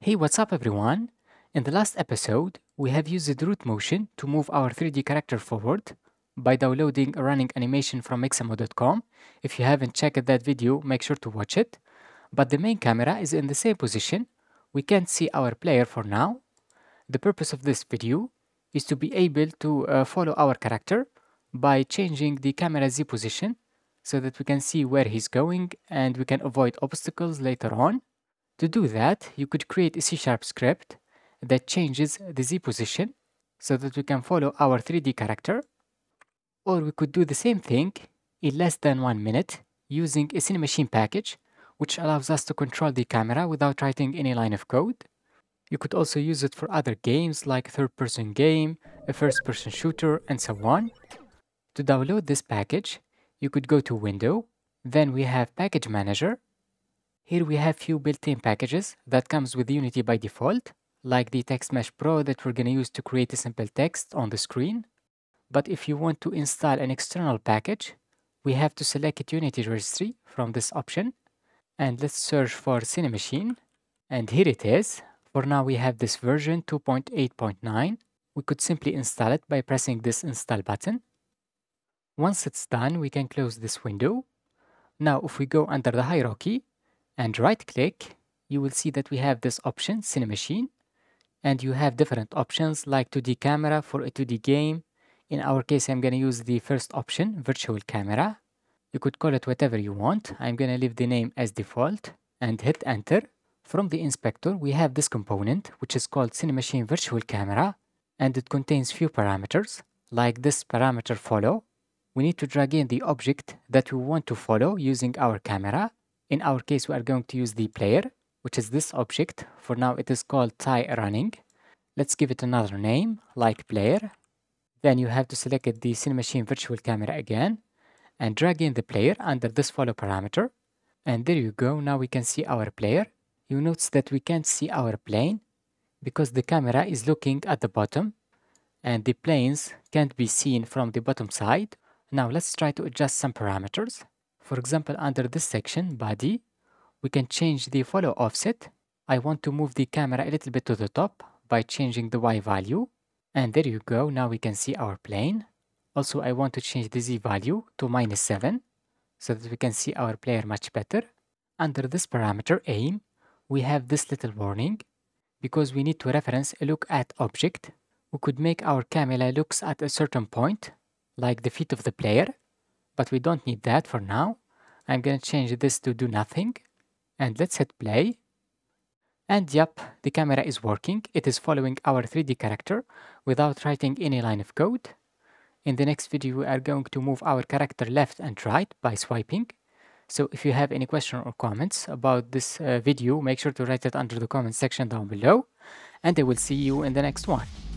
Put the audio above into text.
Hey, what's up everyone? In the last episode, we have used the root motion to move our 3D character forward by downloading a running animation from mixamo.com. If you haven't checked that video, make sure to watch it. But the main camera is in the same position. We can't see our player for now. The purpose of this video is to be able to uh, follow our character by changing the camera Z position so that we can see where he's going and we can avoid obstacles later on. To do that, you could create a C-sharp script that changes the Z position so that we can follow our 3D character. Or we could do the same thing in less than one minute using a Cinemachine package which allows us to control the camera without writing any line of code. You could also use it for other games like third-person game, a first-person shooter, and so on. To download this package, you could go to Window, then we have Package Manager. Here we have few built-in packages that comes with Unity by default, like the Text Mesh Pro that we're to use to create a simple text on the screen. But if you want to install an external package, we have to select Unity registry from this option. And let's search for Cinemachine. And here it is. For now, we have this version 2.8.9. We could simply install it by pressing this install button. Once it's done, we can close this window. Now, if we go under the hierarchy and right click, you will see that we have this option, Cinemachine, and you have different options like 2D camera for a 2D game. In our case, I'm going to use the first option, virtual camera. You could call it whatever you want. I'm going to leave the name as default and hit enter. From the inspector, we have this component, which is called Cinemachine Virtual Camera, and it contains few parameters, like this parameter follow. We need to drag in the object that we want to follow using our camera. In our case, we are going to use the player, which is this object. For now, it is called tie running. Let's give it another name, like player. Then you have to select the Cinemachine Virtual Camera again, and drag in the player under this follow parameter. And there you go, now we can see our player you notice that we can't see our plane because the camera is looking at the bottom and the planes can't be seen from the bottom side. Now let's try to adjust some parameters. For example, under this section, body, we can change the follow offset. I want to move the camera a little bit to the top by changing the Y value. And there you go, now we can see our plane. Also, I want to change the Z value to minus 7 so that we can see our player much better. Under this parameter, aim, we have this little warning because we need to reference a look at object. We could make our camera looks at a certain point, like the feet of the player, but we don't need that for now. I'm gonna change this to do nothing, and let's hit play. And yep, the camera is working. It is following our 3D character without writing any line of code. In the next video, we are going to move our character left and right by swiping. So if you have any question or comments about this uh, video, make sure to write it under the comment section down below. And I will see you in the next one.